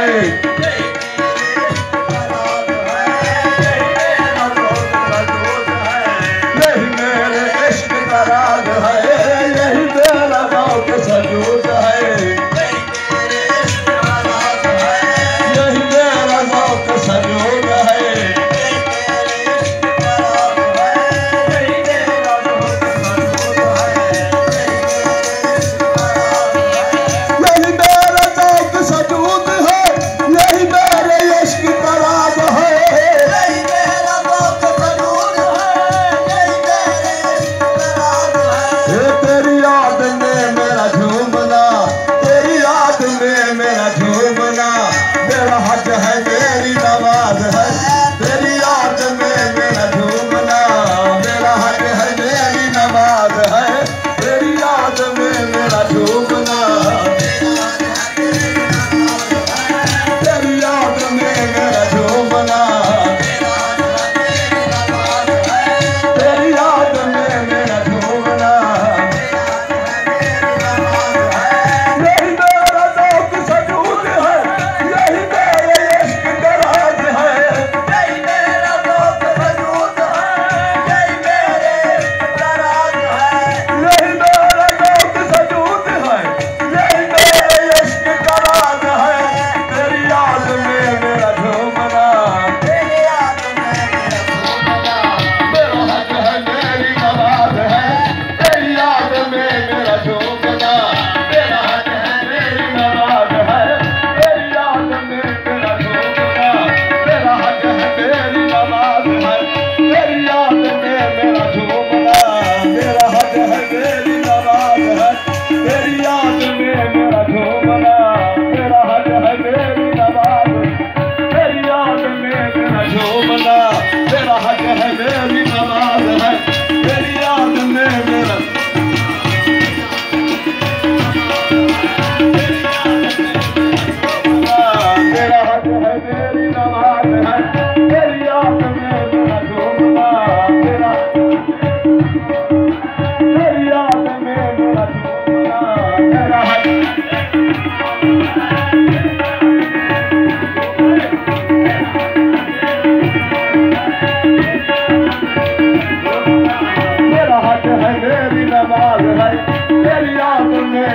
है। नहीं मेरे इश्क का राज है।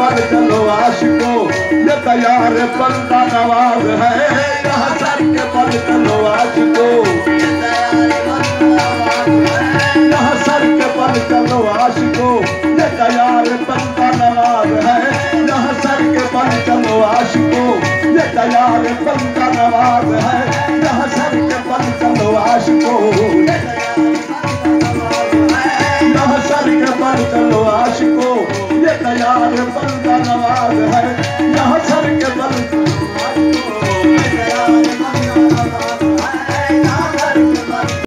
पर चलो आशिको, ये तैयार पंता नवाज़ है। यह सर के पर चलो आशिको यह सर के पर चलो आशिको ये तैयार बनता नवाज़ है। यह सर के पर चलो आशिको, ये तैयार बनता नवाज़ है।